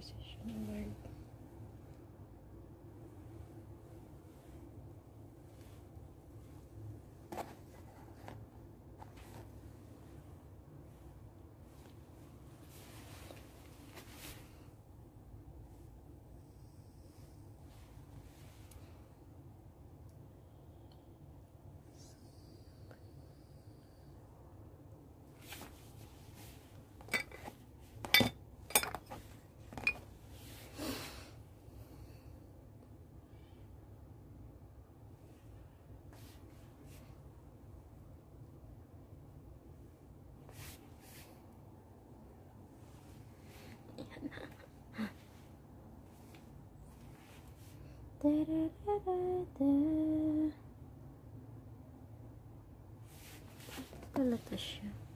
conversation about Position word. Da-da-da-da-da. Palata siya.